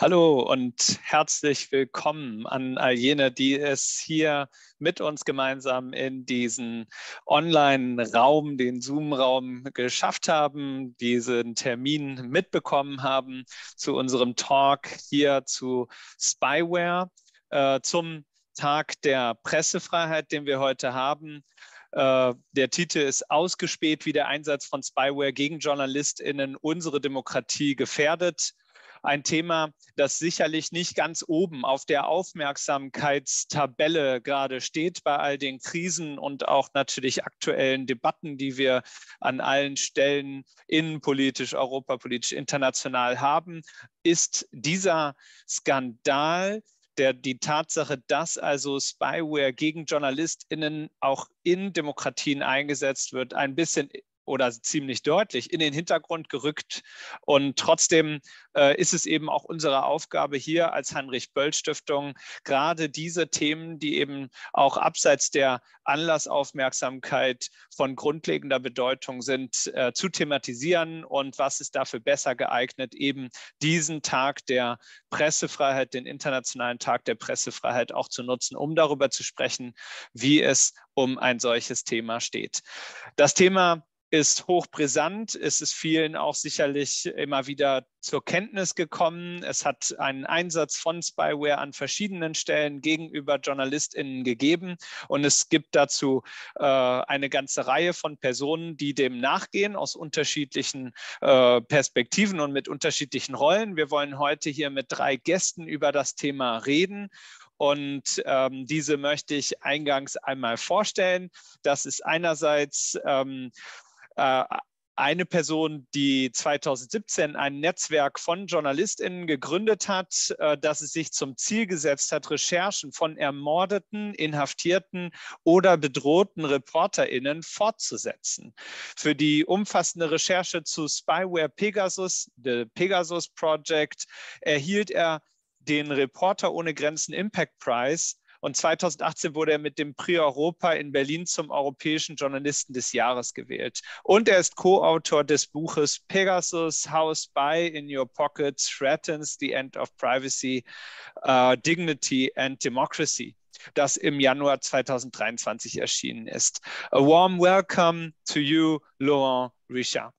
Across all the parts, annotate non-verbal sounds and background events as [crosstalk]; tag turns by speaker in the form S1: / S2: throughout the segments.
S1: Hallo und herzlich willkommen an all jene, die es hier mit uns gemeinsam in diesen Online-Raum, den Zoom-Raum geschafft haben, diesen Termin mitbekommen haben zu unserem Talk hier zu Spyware, äh, zum Tag der Pressefreiheit, den wir heute haben. Äh, der Titel ist ausgespäht, wie der Einsatz von Spyware gegen JournalistInnen unsere Demokratie gefährdet ein Thema, das sicherlich nicht ganz oben auf der Aufmerksamkeitstabelle gerade steht bei all den Krisen und auch natürlich aktuellen Debatten, die wir an allen Stellen innenpolitisch, europapolitisch, international haben, ist dieser Skandal, der, die Tatsache, dass also Spyware gegen JournalistInnen auch in Demokratien eingesetzt wird, ein bisschen oder ziemlich deutlich in den Hintergrund gerückt. Und trotzdem äh, ist es eben auch unsere Aufgabe hier als Heinrich-Böll-Stiftung, gerade diese Themen, die eben auch abseits der Anlassaufmerksamkeit von grundlegender Bedeutung sind, äh, zu thematisieren. Und was ist dafür besser geeignet, eben diesen Tag der Pressefreiheit, den Internationalen Tag der Pressefreiheit auch zu nutzen, um darüber zu sprechen, wie es um ein solches Thema steht. Das Thema ist hochbrisant. Es ist vielen auch sicherlich immer wieder zur Kenntnis gekommen. Es hat einen Einsatz von Spyware an verschiedenen Stellen gegenüber JournalistInnen gegeben. Und es gibt dazu äh, eine ganze Reihe von Personen, die dem nachgehen aus unterschiedlichen äh, Perspektiven und mit unterschiedlichen Rollen. Wir wollen heute hier mit drei Gästen über das Thema reden. Und ähm, diese möchte ich eingangs einmal vorstellen. Das ist einerseits ähm, äh, eine Person, die 2017 ein Netzwerk von JournalistInnen gegründet hat, äh, das es sich zum Ziel gesetzt hat, Recherchen von ermordeten, inhaftierten oder bedrohten ReporterInnen fortzusetzen. Für die umfassende Recherche zu Spyware Pegasus, The Pegasus Project, erhielt er den Reporter ohne Grenzen Impact Prize und 2018 wurde er mit dem Prix Europa in Berlin zum Europäischen Journalisten des Jahres gewählt. Und er ist Co-Autor des Buches Pegasus, How Spy in Your Pocket Threatens the End of Privacy, uh, Dignity and Democracy das im Januar 2023 erschienen ist. A warm welcome to you, Laurent Richard.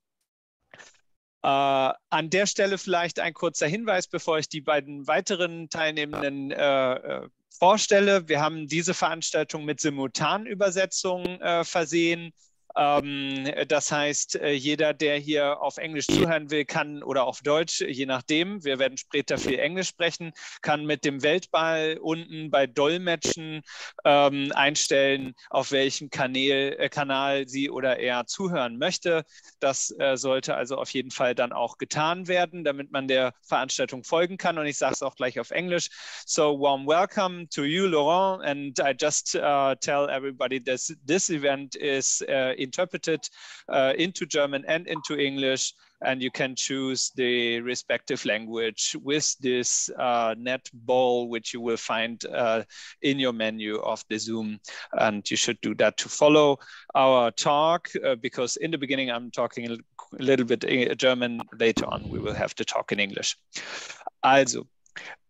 S1: Uh, an der Stelle vielleicht ein kurzer Hinweis, bevor ich die beiden weiteren Teilnehmenden äh, vorstelle. Wir haben diese Veranstaltung mit Simultanübersetzung äh, versehen. Ähm, das heißt, äh, jeder, der hier auf Englisch zuhören will, kann oder auf Deutsch, je nachdem, wir werden später viel Englisch sprechen, kann mit dem Weltball unten bei Dolmetschen ähm, einstellen, auf welchem Kanal, äh, Kanal sie oder er zuhören möchte. Das äh, sollte also auf jeden Fall dann auch getan werden, damit man der Veranstaltung folgen kann. Und ich sage es auch gleich auf Englisch. So, warm welcome to you, Laurent. And I just uh, tell everybody that this event is uh, interpreted uh, into German and into English and you can choose the respective language with this uh, net ball, which you will find uh, in your menu of the Zoom. And you should do that to follow our talk, uh, because in the beginning, I'm talking a little bit uh, German. Later on, we will have to talk in English. Also,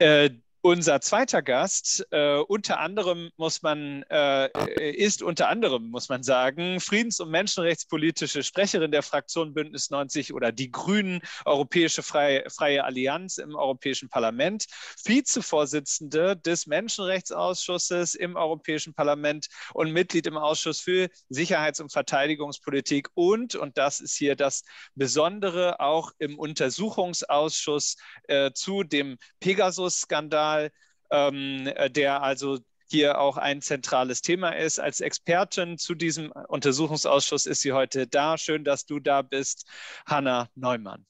S1: äh, Unser zweiter Gast, äh, unter anderem muss man, äh, ist unter anderem, muss man sagen, Friedens- und Menschenrechtspolitische Sprecherin der Fraktion Bündnis 90 oder die Grünen, Europäische Freie, Freie Allianz im Europäischen Parlament, Vizevorsitzende des Menschenrechtsausschusses im Europäischen Parlament und Mitglied im Ausschuss für Sicherheits- und Verteidigungspolitik und, und das ist hier das Besondere, auch im Untersuchungsausschuss äh, zu dem Pegasus-Skandal Skandal, ähm, äh, der also hier auch ein zentrales Thema ist. Als Expertin zu diesem Untersuchungsausschuss ist sie heute da. Schön, dass du da bist, Hanna Neumann.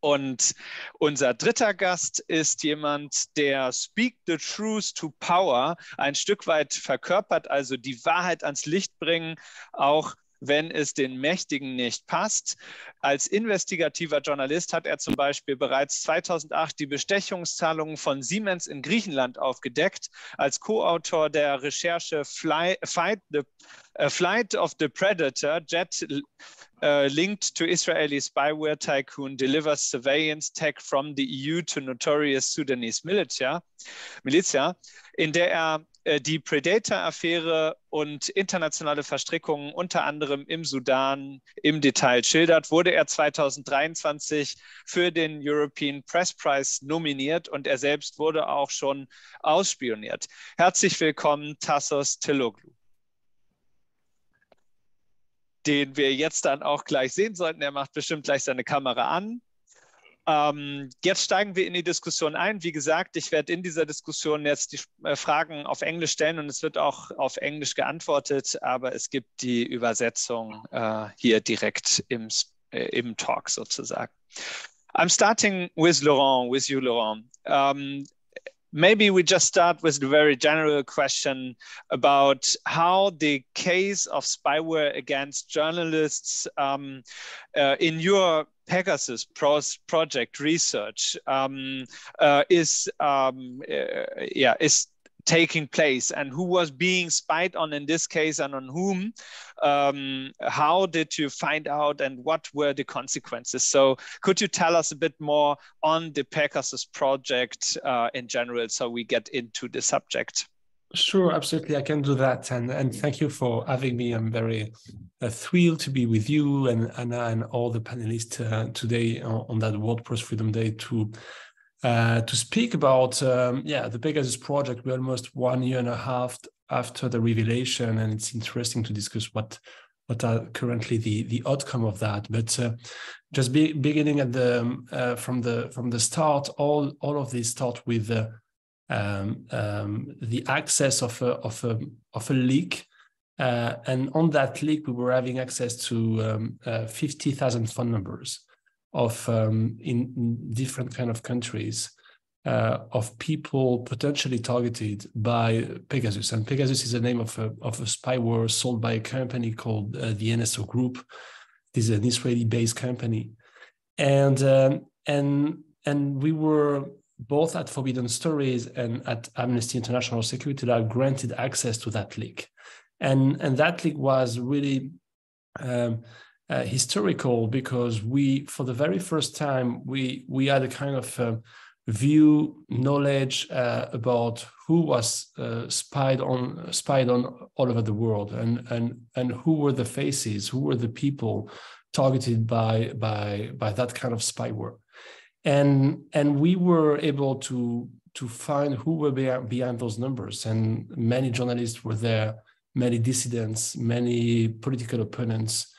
S1: Und unser dritter Gast ist jemand, der Speak the Truth to Power ein Stück weit verkörpert, also die Wahrheit ans Licht bringen, auch wenn es den Mächtigen nicht passt. Als investigativer Journalist hat er zum Beispiel bereits 2008 die Bestechungszahlungen von Siemens in Griechenland aufgedeckt. Als Co-Autor der Recherche Fly, Fight the A flight of the Predator jet uh, linked to Israeli spyware tycoon delivers surveillance tech from the EU to notorious Sudanese militia, militia in der er äh, die Predator-Affäre und internationale Verstrickungen unter anderem im Sudan im Detail schildert, wurde er 2023 für den European Press Prize nominiert und er selbst wurde auch schon ausspioniert. Herzlich willkommen, Tassos Teloglu den wir jetzt dann auch gleich sehen sollten. Er macht bestimmt gleich seine Kamera an. Ähm, jetzt steigen wir in die Diskussion ein. Wie gesagt, ich werde in dieser Diskussion jetzt die äh, Fragen auf Englisch stellen und es wird auch auf Englisch geantwortet, aber es gibt die Übersetzung äh, hier direkt im, äh, im Talk sozusagen. I'm starting with Laurent, with you, Laurent. Um, maybe we just start with the very general question about how the case of spyware against journalists um, uh, in your Pegasus project research um, uh, is um, uh, yeah is taking place and who was being spied on in this case and on whom um, how did you find out and what were the consequences so could you tell us a bit more on the pegasus project uh, in general so we get into the subject
S2: Sure, absolutely. I can do that. And and thank you for having me. I'm very uh, thrilled to be with you and Anna and all the panelists uh, today on, on, that World Press Freedom Day to uh, to speak about um, yeah the Pegasus project. We're almost one year and a half after the revelation, and it's interesting to discuss what what are currently the the outcome of that. But uh, just be, beginning at the um, uh, from the from the start, all all of this start with um, um, the access of a, of a, of a leak. Uh, and on that leak, we were having access to um, uh, 50,000 phone numbers of um, in, in, different kind of countries uh, of people potentially targeted by Pegasus. And Pegasus is the name of a, of a spyware sold by a company called uh, the NSO Group. This is an Israeli-based company. And, um, and, and we were both at Forbidden Stories and at Amnesty International Security Lab granted access to that leak. And, and that leak was really um, uh, historical because we, for the very first time, we, we had a kind of uh, view knowledge uh, about who was uh, spied on spied on all over the world and and and who were the faces who were the people targeted by by by that kind of spyware and and we were able to to find who were behind, behind those numbers. And many journalists were there many dissidents many political opponents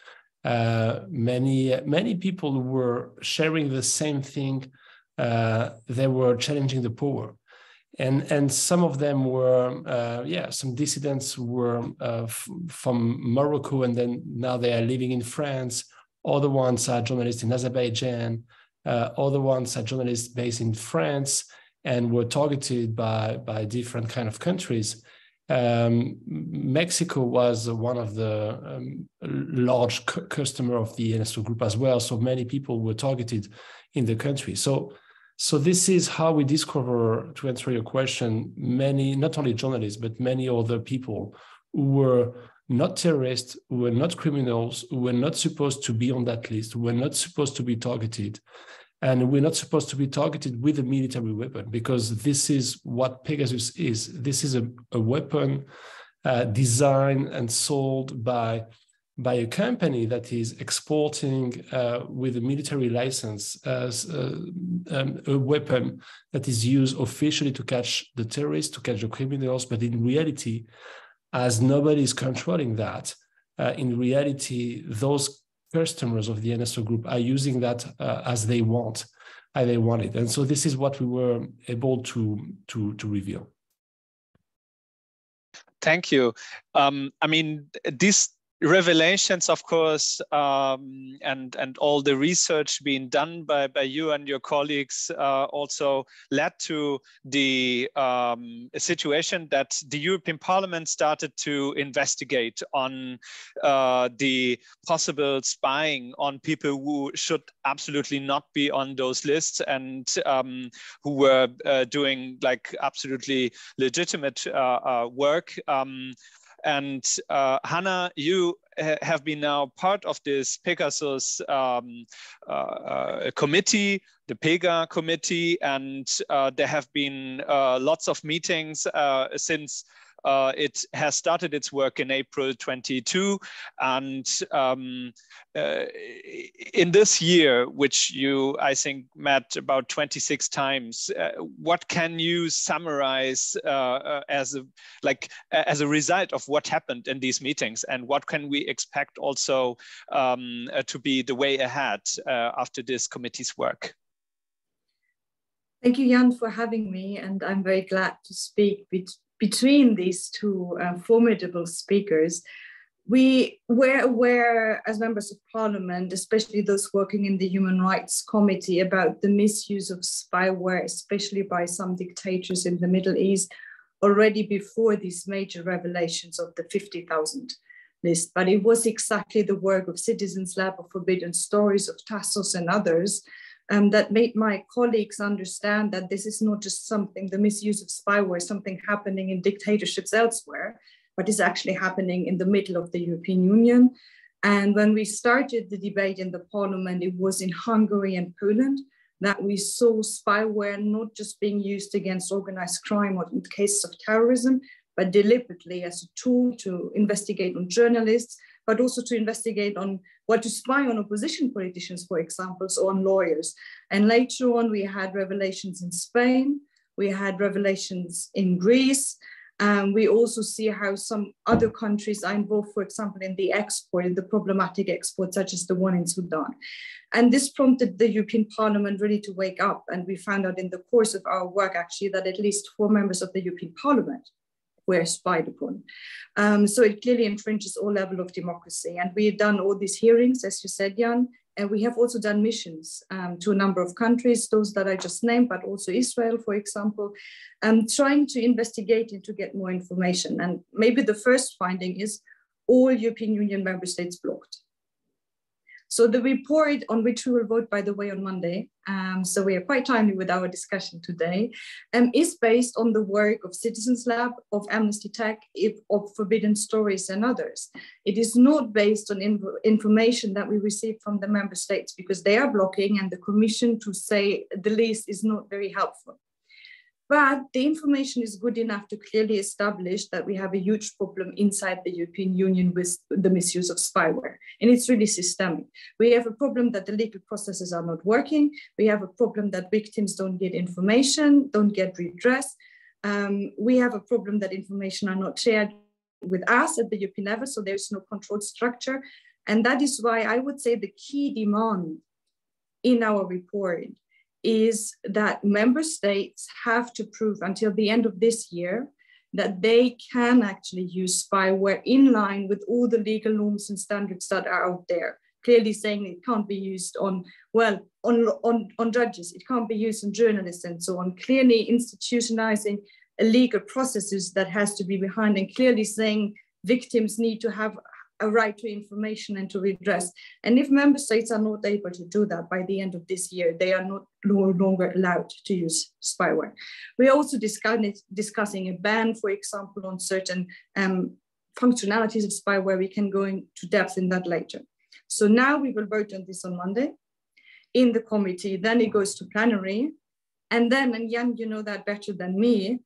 S2: uh, many many people were sharing the same thing uh, they were challenging the power and and some of them were uh, yeah some dissidents were uh, from morocco and then now they are living in france. Other ones are journalists in azerbaijan. Uh, other ones are journalists based in France and were targeted by, by different kind of countries. Um, Mexico was one of the um, large customer of the NSO group as well. So many people were targeted in the country. So, so this is how we discover, to answer your question, many, not only journalists, but many other people who were not terrorists, who were not criminals, who were not supposed to be on that list, who were not supposed to be targeted. And we're not supposed to be targeted with a military weapon because this is what Pegasus is. This is a, a weapon uh, designed and sold by by a company that is exporting uh, with a military license as uh, um, a weapon that is used officially to catch the terrorists, to catch the criminals, but in reality, as nobody is controlling that. Uh, in reality, those customers of the NSO group are using that uh, as they want, as they want it. And so this is what we were able to, to, to reveal.
S1: Thank you. Um, I mean, this revelations, of course, um, and and all the research being done by by you and your colleagues uh, also led to the um, situation that the European Parliament started to investigate on uh, the possible spying on people who should absolutely not be on those lists and um, who were uh, doing like absolutely legitimate uh, uh, work. And uh, Hannah, you have been now part of this Pegasus um, uh, uh, committee, the PEGA committee, and uh, there have been uh, lots of meetings uh, since uh, it has started its work in April 22. And um, uh, in this year, which you, I think, met about 26 times, uh, what can you summarize uh, uh, as a like as a result of what happened in these meetings, and what can we expect also um, to be the way ahead after this committee's work?
S3: Thank you, Jan, for having me, and I'm very glad to speak between these two uh, formidable speakers, we were aware as members of parliament, especially those working in the Human Rights Committee, about the misuse of spyware, especially by some dictators in the Middle East, already before these major revelations of the 50,000 list. But it was exactly the work of Citizens Lab of Forbidden Stories, of Tassos and others, um, that made my colleagues understand that this is not just something, the misuse of spyware, something happening in dictatorships elsewhere, but is actually happening in the middle of the European Union. And when we started the debate in the parliament, it was in Hungary and Poland that we saw spyware not just being used against organized crime or in cases of terrorism, but deliberately as a tool to investigate on journalists, but also to investigate on what to spy on opposition politicians, for example, or on lawyers. And later on, we had revelations in Spain, we had revelations in Greece. Um, we also see how some other countries are involved, for example, in the export, in the problematic export, such as the one in Sudan. And this prompted the European Parliament really to wake up. And we found out in the course of our work, actually, that at least four members of the European Parliament were spied upon. Um, so it clearly infringes all level of democracy. And we've done all these hearings, as you said, Jan, and we have also done missions um, to a number of countries, those that I just named, but also Israel, for example, um, trying to investigate and to get more information. And maybe the first finding is all European Union member states blocked. So the report on which we will vote, by the way, on Monday, um, so we are quite timely with our discussion today, um, is based on the work of Citizens Lab, of Amnesty Tech, of Forbidden Stories and others. It is not based on inf information that we receive from the member states because they are blocking and the commission to say the list is not very helpful. But the information is good enough to clearly establish that we have a huge problem inside the European Union with the misuse of spyware. And it's really systemic. We have a problem that the legal processes are not working. We have a problem that victims don't get information, don't get redress. Um, we have a problem that information are not shared with us at the European level, so there's no control structure. And that is why I would say the key demand in our report is that member states have to prove until the end of this year that they can actually use spyware in line with all the legal norms and standards that are out there. Clearly saying it can't be used on, well, on, on, on judges, it can't be used on journalists and so on. Clearly institutionalizing legal processes that has to be behind and clearly saying victims need to have a right to information and to redress. And if member states are not able to do that by the end of this year, they are not no longer allowed to use spyware. We're also discussing a ban, for example, on certain um, functionalities of spyware. We can go into depth in that later. So now we will vote on this on Monday in the committee, then it goes to plenary. And then, and Jan, you know that better than me,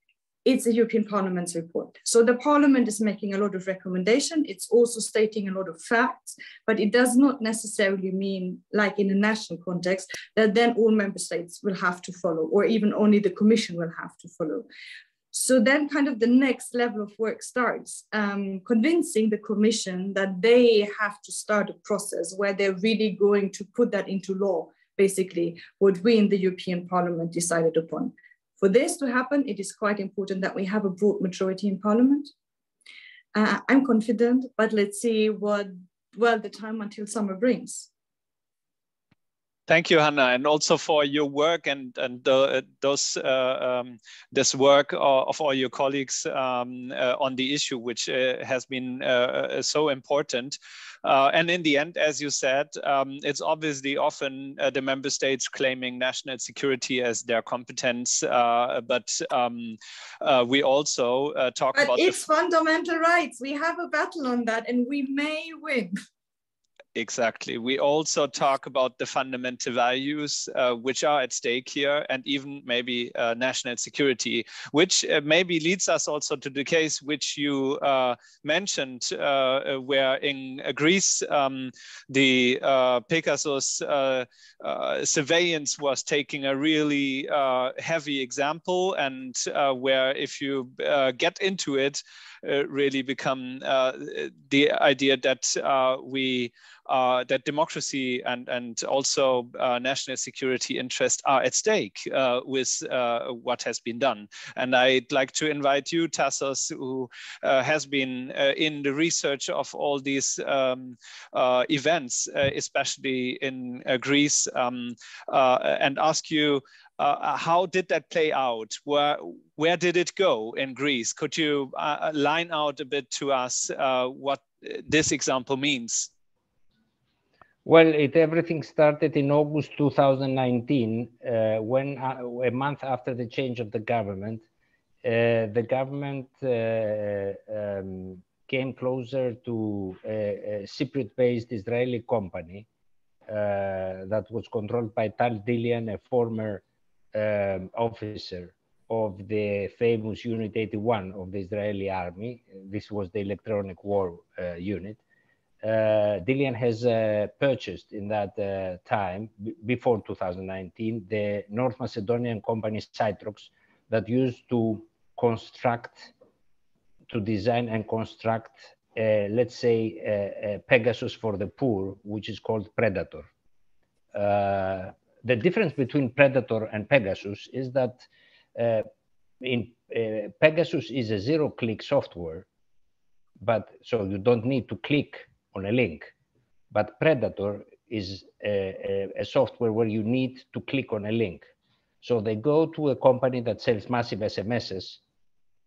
S3: it's a European Parliament's report. So the Parliament is making a lot of recommendation. It's also stating a lot of facts, but it does not necessarily mean, like in a national context, that then all member states will have to follow, or even only the Commission will have to follow. So then, kind of the next level of work starts, um, convincing the Commission that they have to start a process where they're really going to put that into law, basically, what we in the European Parliament decided upon. For this to happen, it is quite important that we have a broad majority in parliament. Uh, I'm confident, but let's see what, well, the time until summer brings.
S1: Thank you, Hannah, and also for your work and and the, those uh, um, this work of all your colleagues um, uh, on the issue, which uh, has been uh, so important. Uh, and in the end, as you said, um, it's obviously often uh, the member states claiming national security as their competence, but um, we also talk
S3: but
S1: about
S3: it's fundamental rights. We have a battle on that, and we may win. [laughs]
S1: Exactly. We also talk about the fundamental values uh, which are at stake here, and even maybe uh, national security, which uh, maybe leads us also to the case which you uh, mentioned, uh, where in Greece um, the uh, Pegasus surveillance was taking a really heavy example, and where if you get into it, really become the idea that we uh, that democracy and, and also uh, national security interests are at stake uh, with uh, what has been done. And I'd like to invite you, Tassos, who uh, has been uh, in the research of all these um, events, especially in Greece, um, and ask you, uh, how did that play out? Where where did it go in Greece? Could you uh, line out a bit to us uh, what this example means?
S4: Well, it everything started in August 2019, uh, when uh, a month after the change of the government, uh, the government uh, um, came closer to a, a Cypriot-based Israeli company uh, that was controlled by Tal Dilian, a former um, officer of the famous Unit 81 of the Israeli army. This was the electronic war uh, unit uh, Dilian has uh, purchased in that uh, time, before 2019, the North Macedonian company Cytrox that used to construct, to design and construct, uh, let's say, uh, Pegasus for the poor, which is called Predator. The difference between Predator and Pegasus is that in Pegasus is a zero-click software, but so you don't need to click on a link. But Predator is a, a, a, software where you need to click on a link. So they go to a company that sells massive SMSs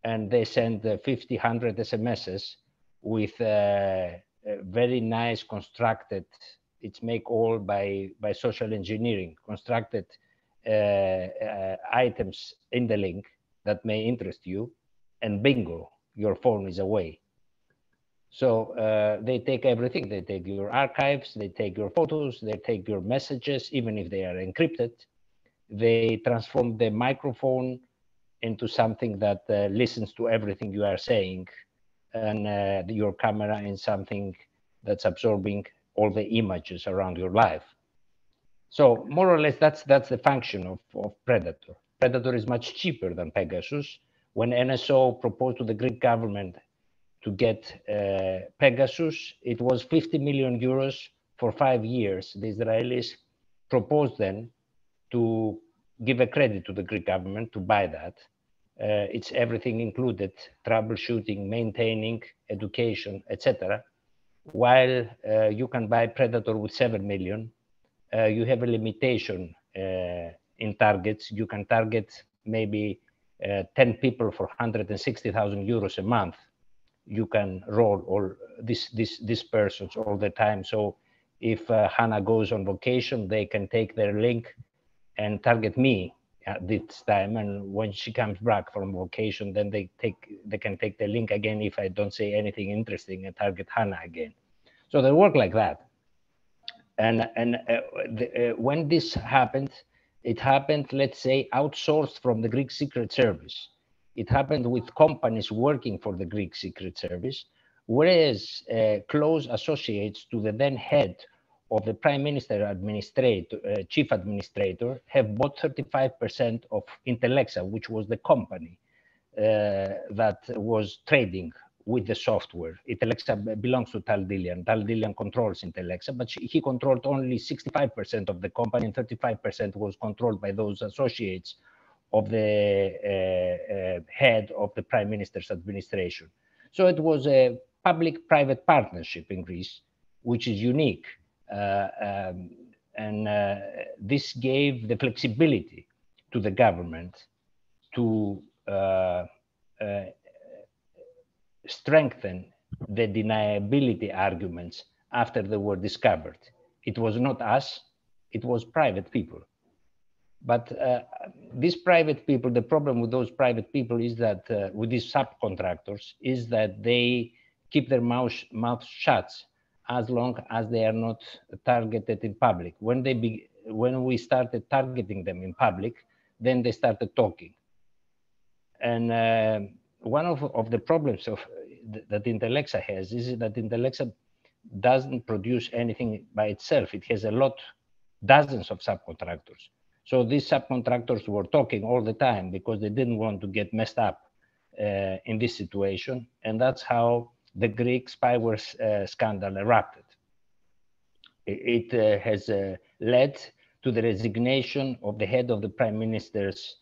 S4: and they send uh, 50, 100 SMSs with uh, very nice constructed, it's make all by, by social engineering, constructed uh, uh, items in the link that may interest you and bingo, your phone is away. So uh, they take everything. They take your archives, they take your photos, they take your messages, even if they are encrypted. They transform the microphone into something that uh, listens to everything you are saying, and uh, your camera in something that's absorbing all the images around your life. So more or less, that's that's the function of, of Predator. Predator is much cheaper than Pegasus. When NSO proposed to the Greek government to get uh, Pegasus. It was 50 million euros for five years. The Israelis proposed then to give a credit to the Greek government to buy that. Uh, it's everything included, troubleshooting, maintaining, education, etc. While uh, you can buy Predator with 7 million, uh, you have a limitation uh, in targets. You can target maybe uh, 10 people for 160,000 euros a month you can roll all these these these persons all the time. So if uh, Hannah goes on vacation, they can take their link and target me at this time. And when she comes back from vacation, then they take they can take the link again if I don't say anything interesting and target Hannah again. So they work like that. And and uh, the, uh, when this happened, it happened, let's say, outsourced from the Greek Secret Service. It happened with companies working for the Greek Secret Service, whereas uh, close associates to the then head of the prime minister administrator, uh, chief administrator, have bought 35% of Intellexa, which was the company uh, that was trading with the software. Intellexa belongs to Tal Dilian. Tal Dilian controls Intellexa, but he controlled only 65% of the company and 35% was controlled by those associates of the uh, uh, head of the prime minister's administration. So it was a public-private partnership in Greece, which is unique. Uh, um, and uh, this gave the flexibility to the government to uh, uh, strengthen the deniability arguments after they were discovered. It was not us, it was private people. But uh, these private people, the problem with those private people is that, uh, with these subcontractors, is that they keep their mouth, mouth shut as long as they are not targeted in public. When, they be, when we started targeting them in public, then they started talking. And uh, one of, of the problems of that Intellexa has is that Intellexa doesn't produce anything by itself. It has a lot, dozens of subcontractors. So these subcontractors were talking all the time because they didn't want to get messed up uh, in this situation. And that's how the Greek spyware uh, scandal erupted. It, uh, has uh, led to the resignation of the head of the prime minister's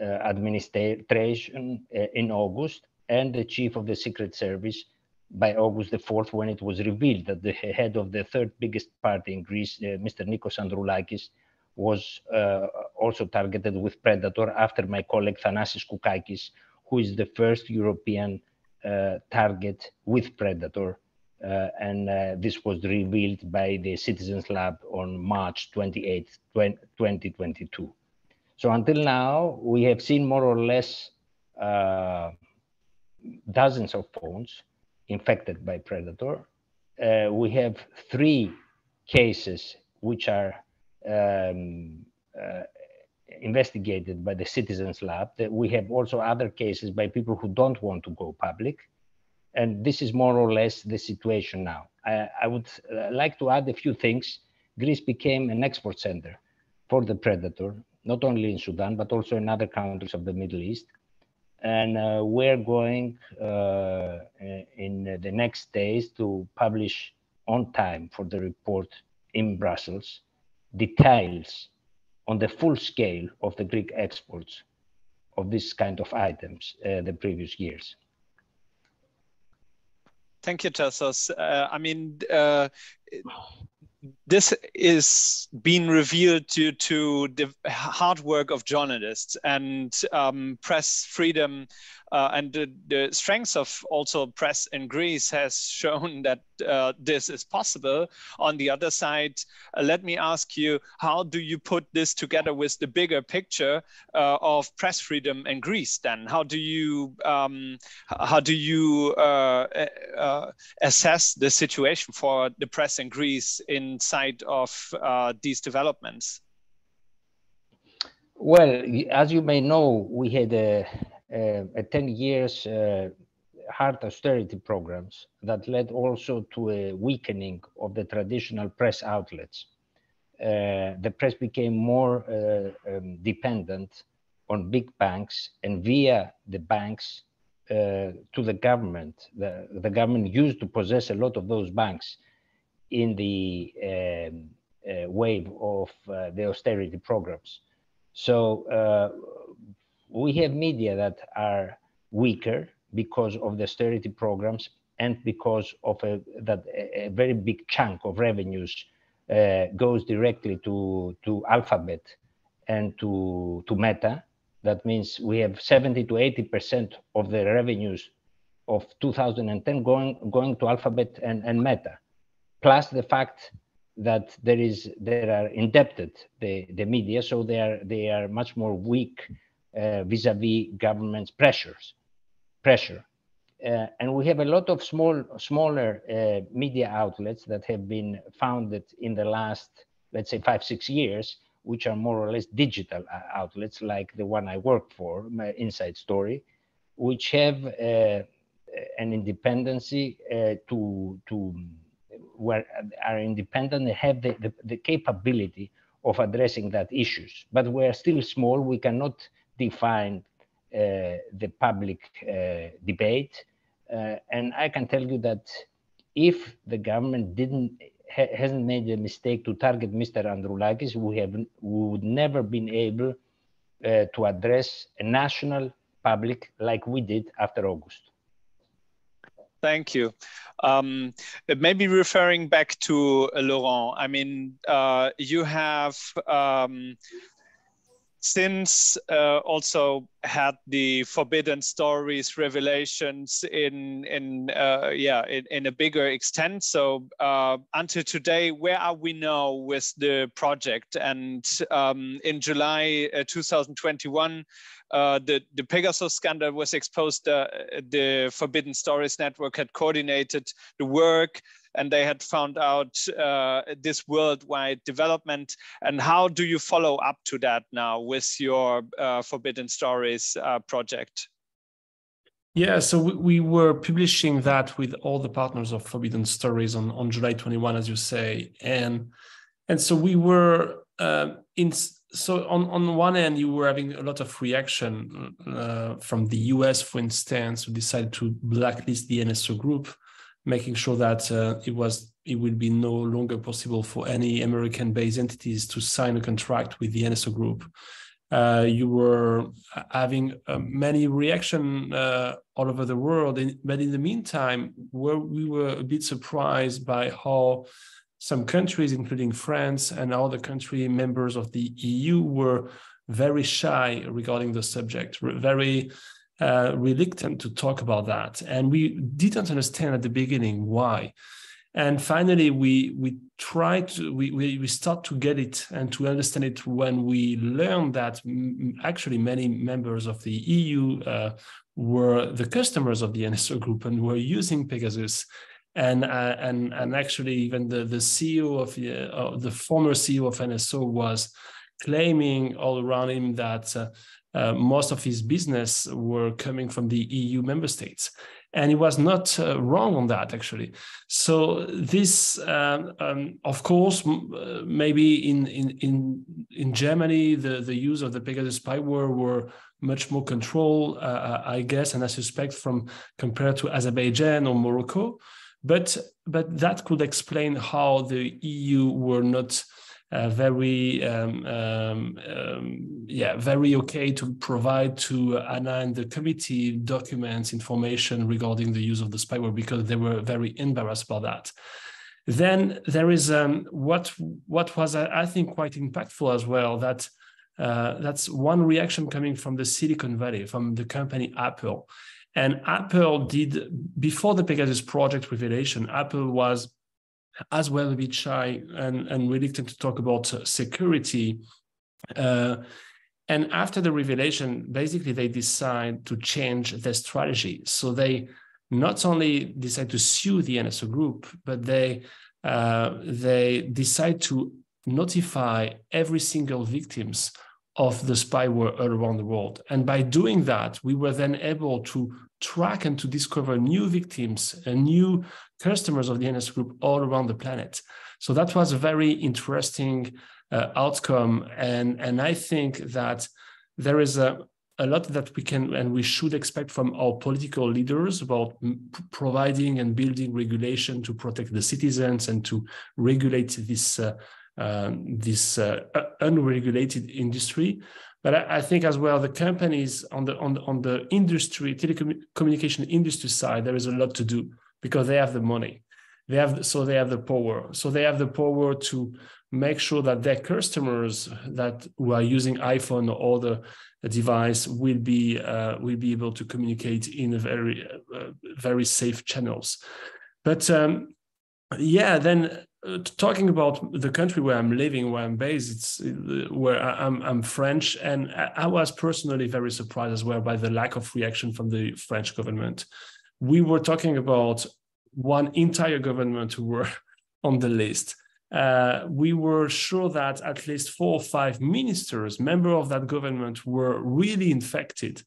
S4: uh, administration uh, in August and the chief of the secret service by August the 4th when it was revealed that the head of the third biggest party in Greece, Mr. Nikos Androulakis, was uh, also targeted with Predator after my colleague Thanasis Koukakis, who is the first European uh, target with Predator. Uh, and uh, this was revealed by the Citizens Lab on March 28, 2022. So until now, we have seen more or less uh, dozens of phones infected by Predator. Uh, we have three cases which are um, uh, investigated by the Citizens Lab. We have also other cases by people who don't want to go public. And this is more or less the situation now. I, I would uh, like to add a few things. Greece became an export center for the predator, not only in Sudan, but also in other countries of the Middle East. And uh, we're going uh, in the next days to publish on time for the report in Brussels details on the full scale of the Greek exports of this kind of items uh, the previous years.
S1: Thank you, Tassos. Uh, I mean, uh, this is being revealed due to the hard work of journalists and um, press freedom uh, and the, the strength of also press in Greece has [laughs] shown that uh, this is possible. On the other side, uh, let me ask you, how do you put this together with the bigger picture uh, of press freedom in Greece? Then, how do you um, how do you uh, uh, assess the situation for the press in Greece inside of these developments?
S4: Well, as you may know, we had a 10 years uh, hard austerity programs that led also to a weakening of the traditional press outlets. Uh, the press became more um, dependent on big banks and via the banks uh, to the government. The, the government used to possess a lot of those banks in the um, uh, wave of uh, the austerity programs. So we have media that are weaker because of the austerity programs and because of a, that a, very big chunk of revenues uh, goes directly to, to Alphabet and to, to Meta. That means we have 70 to 80% of the revenues of 2010 going, going to Alphabet and, and Meta, plus the fact that there is there are indebted the, the media, so they are they are much more weak uh, vis-a-vis government's pressures, pressure. Uh, and we have a lot of small, smaller uh, media outlets that have been founded in the last, let's say, five, six years, which are more or less digital outlets, like the one I work for, Inside Story, which have uh, an independency uh, to to where are independent and have the, the, the capability of addressing that issues. But we're still small. We cannot define uh, the public uh, debate. Uh, and I can tell you that if the government didn't ha hasn't made a mistake to target Mr. Androulakis, we have we would never been able uh, to address a national public like we did after August.
S1: Thank you. Um, maybe referring back to uh, Laurent, I mean, uh, you have um, since uh, also had the forbidden stories revelations in in uh, yeah in, in, a bigger extent. So uh, until today where are we now with the project? And um, in july uh, 2021 uh, the the pegasus scandal was exposed uh, the forbidden stories network had coordinated the work and they had found out uh, this worldwide development. And how do you follow up to that now with your uh, Forbidden Stories uh, project?
S2: Yeah, so we, we, were publishing that with all the partners of Forbidden Stories on, on July 21, as you say, and and so we were uh, in. So on on one end, you were having a lot of reaction uh, from the US, for instance, who decided to blacklist the NSO group making sure that uh, it was it will be no longer possible for any American-based entities to sign a contract with the NSO group. Uh, you were having uh, many reaction uh, all over the world, but in the meantime, where we were a bit surprised by how some countries, including France and other country members of the EU, were very shy regarding the subject, very uh, reluctant to talk about that. And we didn't understand at the beginning why. And finally, we we tried to we, we, we start to get it and to understand it when we learned that actually many members of the EU uh, were the customers of the NSO group and were using Pegasus and uh, and and actually even the the CEO of the, uh, the former CEO of NSO was claiming all around him that uh, uh, most of his business were coming from the EU member states. And he was not uh, wrong on that, actually. So this, um, um, of course, uh, maybe in, in, in, in Germany, the, the use of the Pegasus spyware were much more controlled, uh, uh, I guess, and I suspect from compared to Azerbaijan or Morocco. But, but that could explain how the EU were not uh, very um, um, um, yeah very okay to provide to Anna and the committee documents information regarding the use of the spyware because they were very embarrassed about that. Then there is um, what what was I think quite impactful as well that uh, that's one reaction coming from the Silicon Valley from the company Apple. And Apple did, before the Pegasus project revelation, Apple was as well bit shy and, and reluctant to talk about security. Uh, and after the revelation, basically they decide to change their strategy. So they not only decide to sue the NSO group, but they uh, they decide to notify every single victims of the spyware all around the world. And by doing that, we were then able to track and to discover new victims and new customers of the NS group all around the planet. So that was a very interesting uh, outcome. And, and I think that there is a, a lot that we can and we should expect from our political leaders about providing and building regulation to protect the citizens and to regulate this uh, um, this uh, unregulated industry. But I, I, think as well the companies on the on the, on the industry telecommunication industry side there is a lot to do because they have the money. They have so they have the power. So they have the power to make sure that their customers that who are using iPhone or other device will be uh, will be able to communicate in a very uh, very safe channels. But um, yeah, then uh, talking about the country where I'm living, where I'm based, it's uh, where I'm, I'm French, and I was personally very surprised as well by the lack of reaction from the French government we were talking about one entire government who were [laughs] on the list. Uh, we were sure that at least four or five ministers, member of that government, were really infected.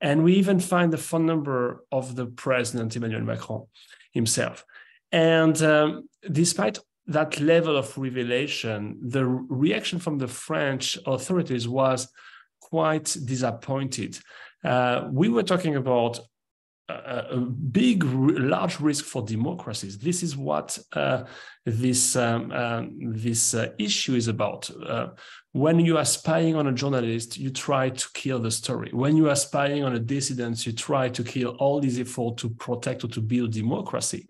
S2: And we even find the phone number of the president, Emmanuel Macron himself. And um, despite that level of revelation, the reaction from the French authorities was quite disappointed. Uh, we were talking about a, big, large risk for democracies. This is what uh, this um, um, this uh, issue is about. Uh, when you are spying on a journalist, you try to kill the story. When you are spying on a dissident, you try to kill all these efforts to protect or to build democracy.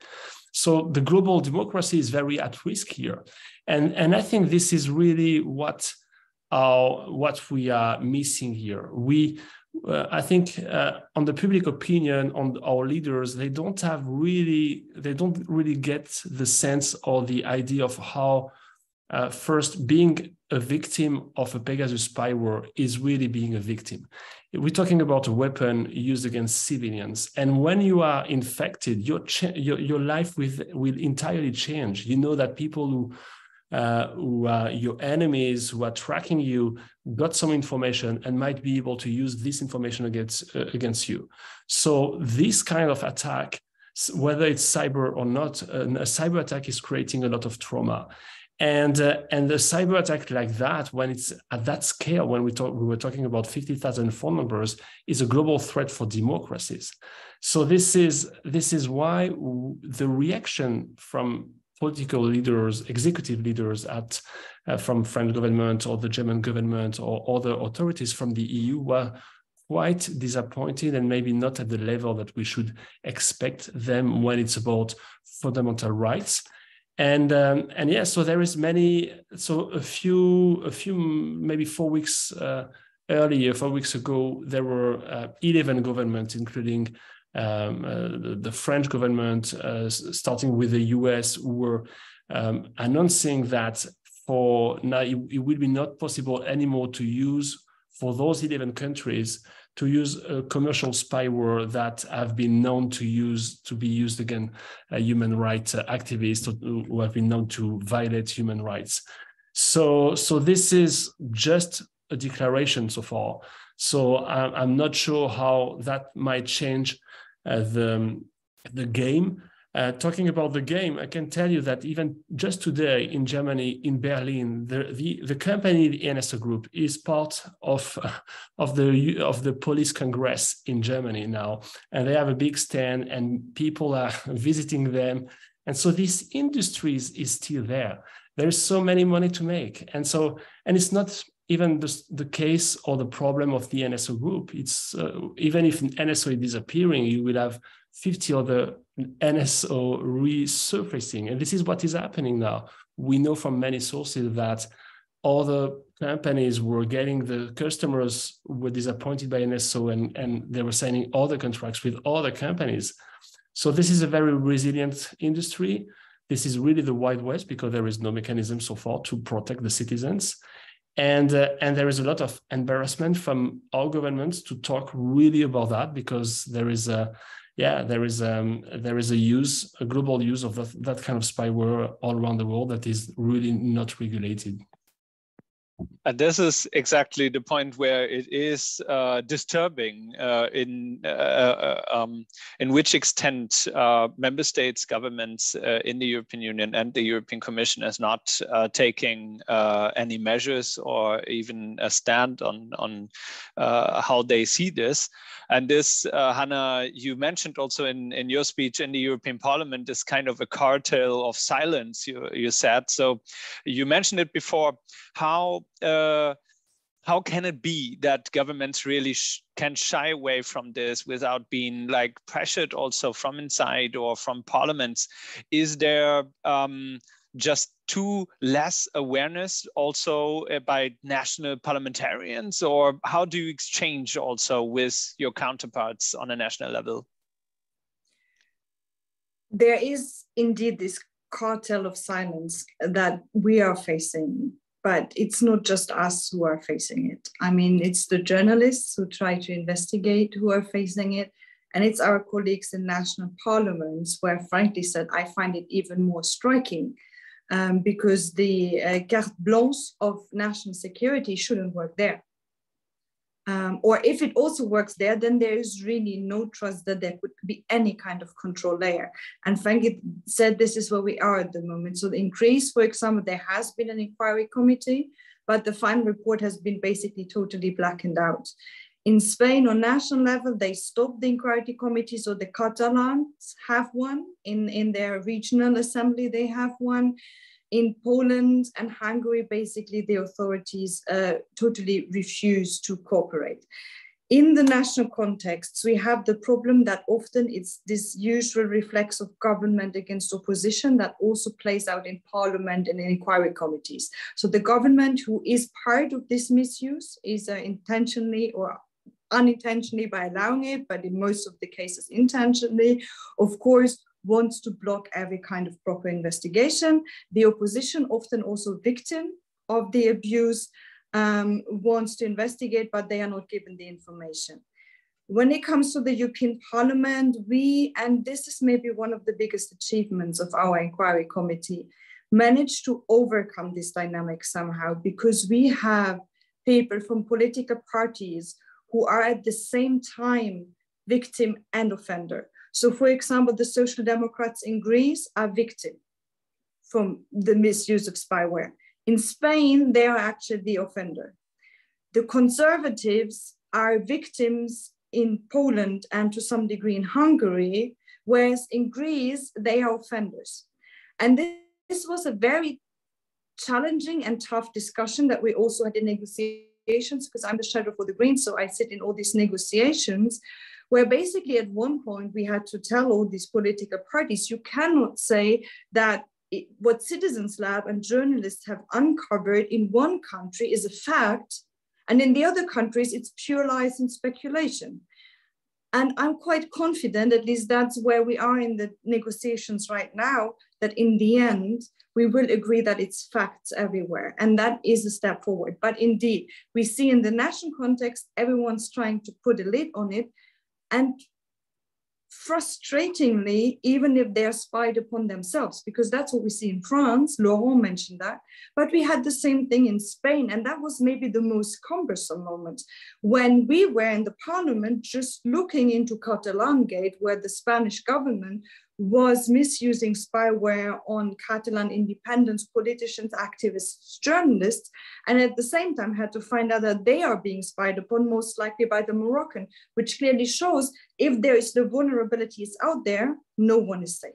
S2: So the global democracy is very at risk here, and and I think this is really what our what we are missing here. We uh, I think uh, on the public opinion on our leaders, they don't have really, they don't really get the sense or the idea of how uh, first being a victim of a Pegasus spyware is really being a victim. We're talking about a weapon used against civilians, and when you are infected, your your, your life with, will entirely change. You know that people who uh, who are your enemies who are tracking you got some information and might be able to use this information against uh, against you so this kind of attack whether it's cyber or not uh, a cyber attack is creating a lot of trauma and uh, and the cyber attack like that when it's at that scale when we talk we were talking about 50,000 phone numbers is a global threat for democracies so this is this is why the reaction from political leaders, executive leaders at uh, from French government or the German government or other authorities from the EU were quite disappointed and maybe not at the level that we should expect them when it's about fundamental rights. And um, and yeah, so there is many. So a few a few maybe four weeks uh, earlier, four weeks ago, there were uh, eleven governments, including um, uh, the, French government, uh, starting with the US, who were um, announcing that for now it, it will be not possible anymore to use for those 11 countries to use a commercial spyware that have been known to use to be used against uh, human rights activists who have been known to violate human rights. So, so this is just a declaration so far. So I'm, not sure how that might change uh, the, the game. Uh, talking about the game, I can tell you that even just today in Germany, in Berlin, the the, the company, the NSO Group, is part of [laughs] of the of the police congress in Germany now, and they have a big stand, and people are [laughs] visiting them, and so this industry is, is still there. There is so many money to make, and so and it's not even the, the case or the problem of the NSO group. It's uh, even if NSO is disappearing, you will have 50 other NSO resurfacing. And this is what is happening now. We know from many sources that other companies were getting the customers were disappointed by NSO and, and they were signing other contracts with other companies. So this is a very resilient industry. This is really the Wild West because there is no mechanism so far to protect the citizens and uh, and there is a lot of embarrassment from our governments to talk really about that because there is a yeah there is um there is a use a global use of that, that kind of spyware all around the world that is really not regulated
S1: and this is exactly the point where it is uh, disturbing uh, in uh, uh um, in which extent uh, member states, governments uh, in the European Union and the European Commission is not taking any measures or even a stand on on how they see this. And this, Hannah, you mentioned also in, in your speech in the European Parliament is kind of a cartel of silence, you, you said. So you mentioned it before. How uh, how can it be that governments really sh can shy away from this without being like pressured also from inside or from parliaments? Is there um, just too less awareness also uh, by national parliamentarians? Or how do you exchange also with your counterparts on a national level?
S3: There is indeed this cartel of silence that we are facing but it's not just us who are facing it i mean it's the journalists who try to investigate who are facing it and it's our colleagues in national parliaments where frankly said i find it even more striking um, because the uh, carte blanche of national security shouldn't work there. Um, or if it also works there, then there is really no trust that there could be any kind of control layer. And Frank said this is where we are at the moment. So in Greece, for example, there has been an inquiry committee, but the final report has been basically totally blackened out. In Spain, on national level, they stopped the inquiry committees, or the Catalans have one. In, in their regional assembly, they have one. In Poland and Hungary, basically, the authorities uh, totally refuse to cooperate in the national contexts, we have the problem that often it's this usual reflex of government against opposition that also plays out in parliament and in inquiry committees. So the government who is part of this misuse is uh, intentionally or unintentionally by allowing it, but in most of the cases intentionally, of course, wants to block every kind of proper investigation. The opposition often also victim of the abuse um, wants to investigate, but they are not given the information. When it comes to the European Parliament, we, and this is maybe one of the biggest achievements of our inquiry committee, managed to overcome this dynamic somehow because we have people from political parties who are at the same time victim and offender. So, for example, the Social Democrats in Greece are victim from the misuse of spyware. In Spain, they are actually the offender. The conservatives are victims in Poland and to some degree in Hungary, whereas in Greece, they are offenders. And this was a very challenging and tough discussion that we also had in negotiations because I'm the shadow for the Greens, so I sit in all these negotiations where basically at one point we had to tell all these political parties, you cannot say that it, what Citizens Lab and journalists have uncovered in one country is a fact, and in the other countries, it's pure lies and speculation. And I'm quite confident, at least that's where we are in the negotiations right now, that in the end, we will agree that it's facts everywhere. And that is a step forward. But indeed, we see in the national context, everyone's trying to put a lid on it. And frustratingly, even if they are spied upon themselves, because that's what we see in France, Laurent mentioned that, but we had the same thing in Spain, and that was maybe the most cumbersome moment. When we were in the parliament just looking into Catalan Gate, where the Spanish government was misusing spyware on Catalan independence, politicians, activists, journalists, and at the same time had to find out that they are being spied upon, most likely by the Moroccan, which clearly shows if there is the vulnerabilities out there, no one is safe.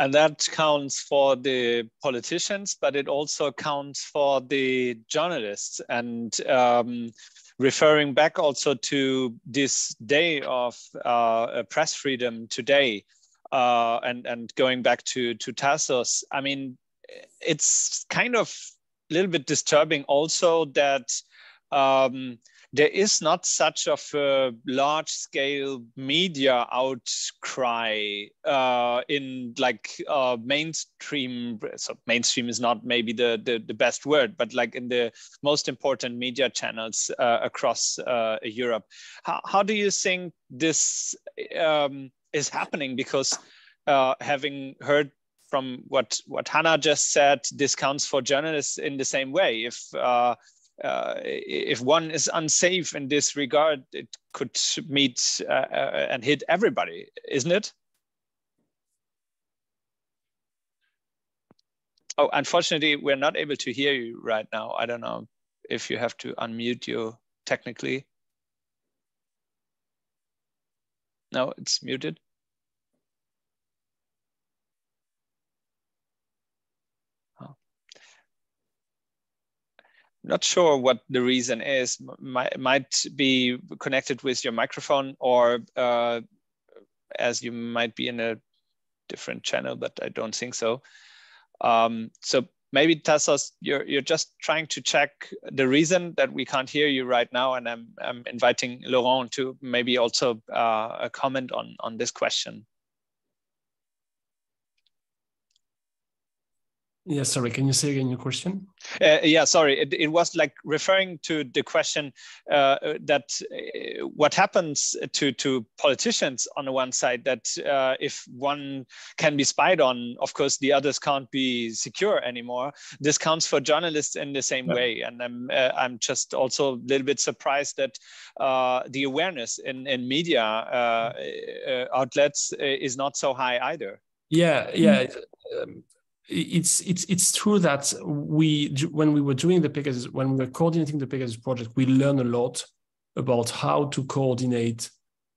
S1: And that counts for the politicians, but it also counts for the journalists. And um, referring back also to this day of uh, press freedom today, uh, and and going back to to Tassos, I mean, it's kind of a little bit disturbing also that. Um, there is not such of a large scale media outcry uh, in like uh, mainstream so mainstream is not maybe the, the, the best word but like in the most important media channels uh, across uh, europe how, how do you think this um, is happening because uh, having heard from what what Hannah just said, this counts for journalists in the same way. If uh, if one is unsafe in this regard, it could meet uh, uh, and hit everybody, isn't it? Oh, unfortunately, we're not able to hear you right now. I don't know if you have to unmute you technically. No, it's muted. Not sure what the reason is. Might, might be connected with your microphone or uh, as you might be in a different channel, but I don't think so. Um, so maybe Tassos, you're, you're just trying to check the reason that we can't hear you right now. And I'm, I'm inviting Laurent to maybe also uh, a comment on, on this question.
S2: Yeah, sorry. Can you say again your question?
S1: Uh, yeah, sorry. It, it, was like referring to the question uh, that uh, what happens to to politicians on the one side that uh, if one can be spied on, of course the others can't be secure anymore. This counts for journalists in the same yeah. way, and I'm uh, I'm just also a little bit surprised that uh, the awareness in in media outlets is not so high either.
S2: Yeah, yeah. Um, it's it's it's true that we when we were doing the Pegasus when we were coordinating the Pegasus project, we learned a lot about how to coordinate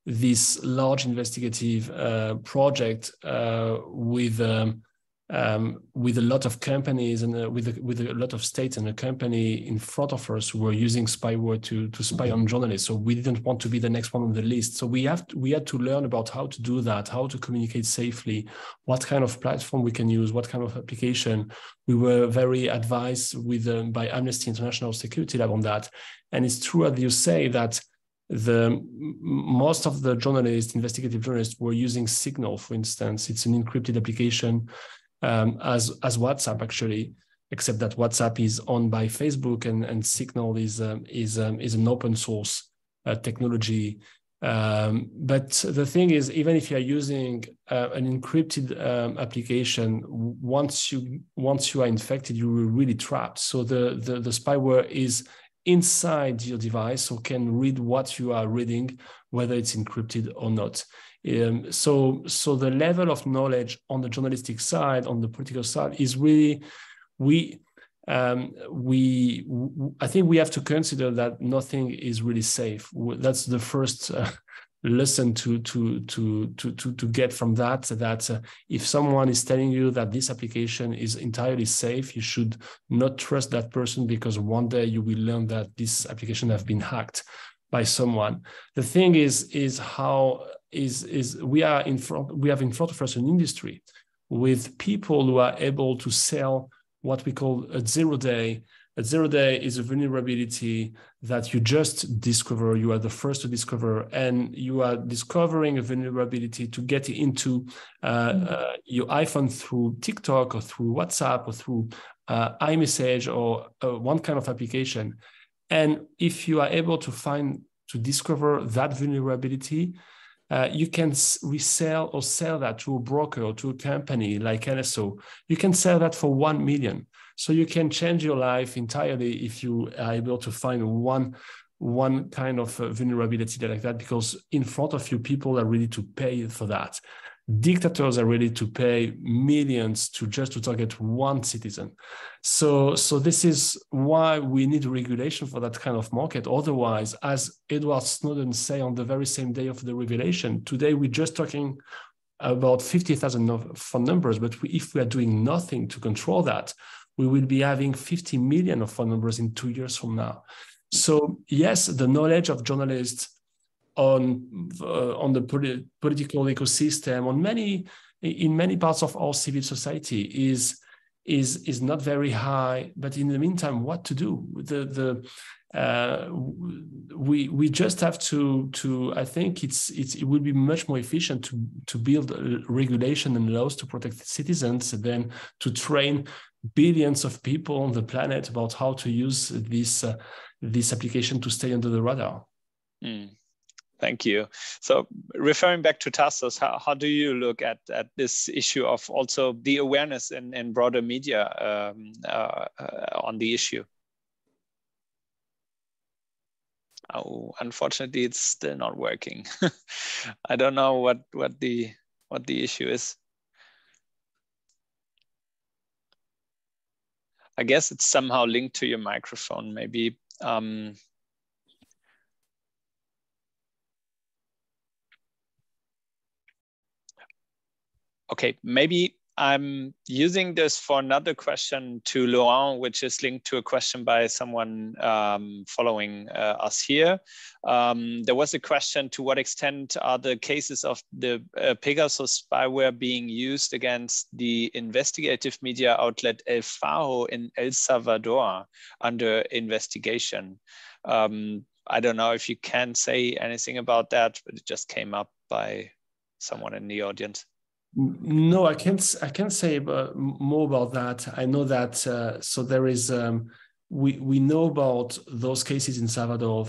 S2: this large investigative uh, project uh, with um, um, with a lot of companies and uh, with a, with a lot of states and a company in front of us who were using spyware to to spy on journalists. So we didn't want to be the next one on the list. So we have to, we had to learn about how to do that, how to communicate safely, what kind of platform we can use, what kind of application. We were very advised with um, by Amnesty International Security Lab on that, and it's true as you say that the most of the journalists, investigative journalists, were using Signal, for instance. It's an encrypted application um, as as WhatsApp actually, except that WhatsApp is owned by Facebook and, and Signal is um, is um, is an open source uh, technology. Um, but the thing is, even if you are using uh, an encrypted um, application, once you once you are infected, you are really trapped. So the, the the spyware is inside your device, so can read what you are reading, whether it's encrypted or not. Um, so, so the level of knowledge on the journalistic side, on the political side, is really we um, we I think we have to consider that nothing is really safe. That's the first uh, [laughs] lesson to to to to to to get from that. That uh, if someone is telling you that this application is entirely safe, you should not trust that person because one day you will learn that this application have been hacked by someone. The thing is is how is is we are in front we have in front of us an industry with people who are able to sell what we call a zero day a zero day is a vulnerability that you just discover you are the first to discover and you are discovering a vulnerability to get into uh, mm-hmm. uh, your iphone through tiktok or through whatsapp or through uh, imessage or uh, one kind of application and if you are able to find to discover that vulnerability uh, you can resell or sell that to a broker or to a company like NSO. You can sell that for 1 million. So you can change your life entirely if you are able to find one one kind of uh, vulnerability like that because in front of you people are ready to pay for that dictators are ready to pay millions to just to target one citizen. So so this is why we need regulation for that kind of market. Otherwise as edward snowden say on the very same day of the revelation today we're just talking about 50,000 phone numbers but we, if we are doing nothing to control that we will be having 50 million of phone numbers in two years from now. So yes the knowledge of journalists on uh, on the polit- political ecosystem on many in many parts of our civil society is is is not very high but in the meantime what to do the the uh, we we just have to to I think it's it's it would be much more efficient to to build regulation and laws to protect citizens than to train billions of people on the planet about how to use this uh, this application to stay under the radar.
S1: Mm. Thank you. So referring back to Tassos, how, how do you look at, at this issue of also the awareness in, in broader media um, uh, on the issue? Oh, unfortunately, it's still not working. [laughs] I don't know what, what the what the issue is. I guess it's somehow linked to your microphone. Maybe um, okay, maybe I'm using this for another question to Laurent, which is linked to a question by someone um, following uh, us here. Um, there was a question to what extent are the cases of the uh, Pegasus spyware being used against the investigative media outlet El Faro in El Salvador under investigation? Um, I don't know if you can say anything about that, but it just came up by someone in the audience.
S2: No, I can't. I can't say more about that. I know that. Uh, so there is. Um, we we know about those cases in Salvador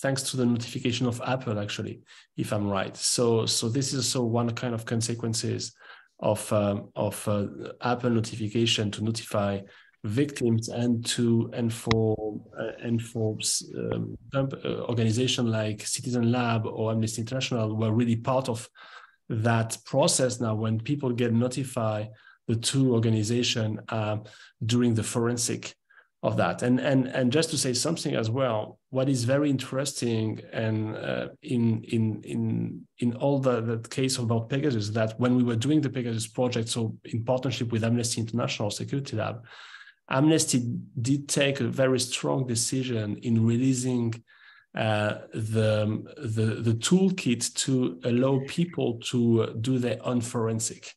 S2: thanks to the notification of Apple, actually, if I'm right. So so this is also one kind of consequences of um, of uh, Apple notification to notify victims and to and for uh, and for um, organization like Citizen Lab or Amnesty International were really part of that process now when people get notified the two organization uh, during the forensic of that. And and and just to say something as well, what is very interesting and uh, in in in in all the, the case about Pegasus that when we were doing the Pegasus project, so in partnership with Amnesty International Security Lab, Amnesty did take a very strong decision in releasing uh, the, the the toolkit to allow people to do their own forensic.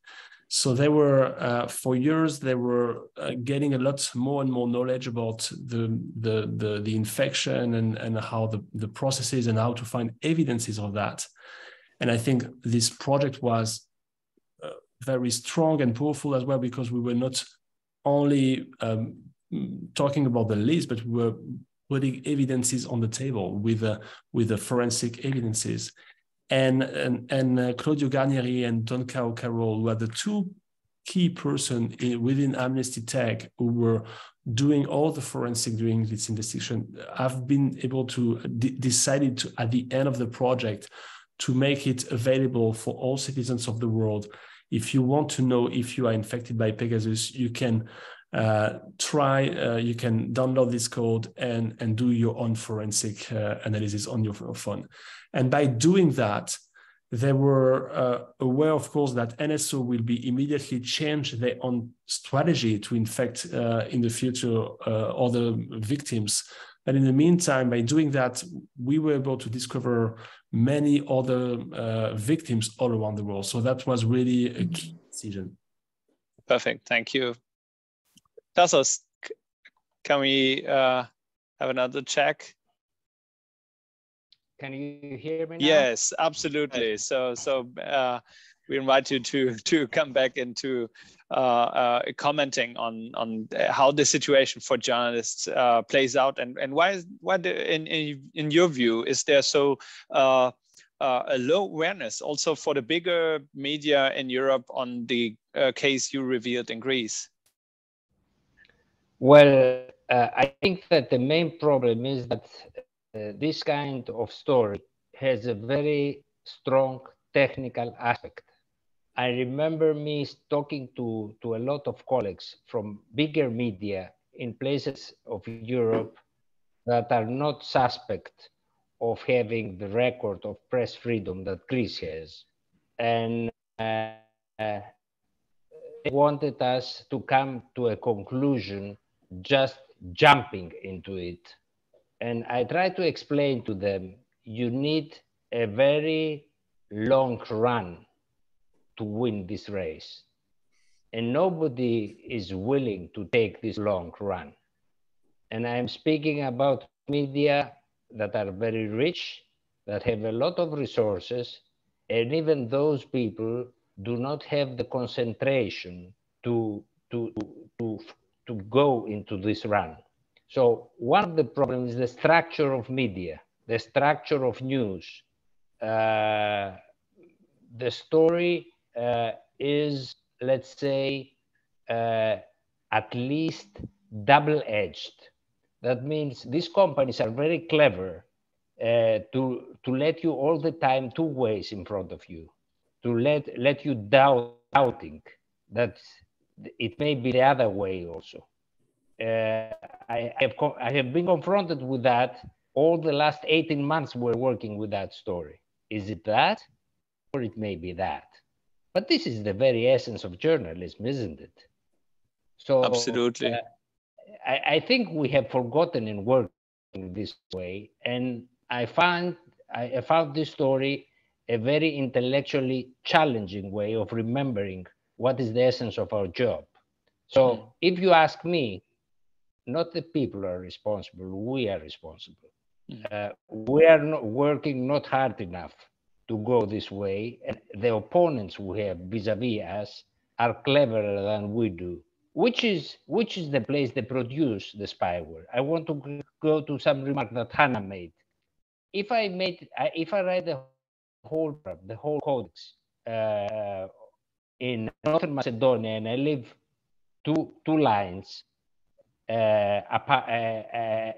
S2: So they were uh, for years they were uh, getting a lot more and more knowledge about the the the, the infection and and how the the processes and how to find evidences of that. And I think this project was uh, very strong and powerful as well because we were not only um, talking about the list, but we were putting evidences on the table with uh, with the forensic evidences and and, and uh, Claudio Guarnieri and Donncha Ó Cearbhaill were the two key person in, within Amnesty Tech who were doing all the forensic during this investigation. I've been able to decided to at the end of the project to make it available for all citizens of the world. If you want to know if you are infected by Pegasus, you can uh, try, uh, you can download this code and, and do your own forensic uh, analysis on your phone. And by doing that, they were uh, aware, of course, that NSO will be immediately change their own strategy to infect uh, in the future uh, other victims. But in the meantime, by doing that, we were able to discover many other uh, victims all around the world. So that was really a key decision.
S1: Perfect. Thank you. Tassos, can we uh, have another check?
S4: Can you hear me now?
S1: Yes, absolutely. So, so uh, we invite you to [laughs] to come back into uh, uh, commenting on on how the situation for journalists uh, plays out, and and why why the, in, in in your view is there so uh, uh, a low awareness also for the bigger media in Europe on the case you revealed in Greece?
S4: Well, I think that the main problem is that uh, this kind of story has a very strong technical aspect. I remember me talking to, to a lot of colleagues from bigger media in places of Europe that are not suspect of having the record of press freedom that Greece has. And uh, uh, they wanted us to come to a conclusion just jumping into it and I try to explain to them, you need a very long run to win this race. And nobody is willing to take this long run. And I'm speaking about media that are very rich, that have a lot of resources, and even those people do not have the concentration to, to, to, to go into this run. So one of the problems is the structure of media, the structure of news. Uh, the story uh, is, let's say, uh, at least double-edged. That means these companies are very clever uh, to, to let you all the time two ways in front of you, to let, let you doubt, doubting that it may be the other way also uh, I, have I have been confronted with that all the last 18 months we're working with that story. Is it that? Or it may be that. But this is the very essence of journalism, isn't it?
S1: So absolutely. Uh,
S4: I, I, think we have forgotten in working this way. And I found I found this story a very intellectually challenging way of remembering what is the essence of our job. So mm. if you ask me, not the people are responsible, we are responsible. Mm. Uh, we are not working not hard enough to go this way, and the opponents we have vis-a-vis us are cleverer than we do. Which is which is the place they produce the spyware? I want to go to some remark that Hannah made. If I made, if I write the whole the whole codex uh, in Northern Macedonia and I leave two two lines uh, uh, uh,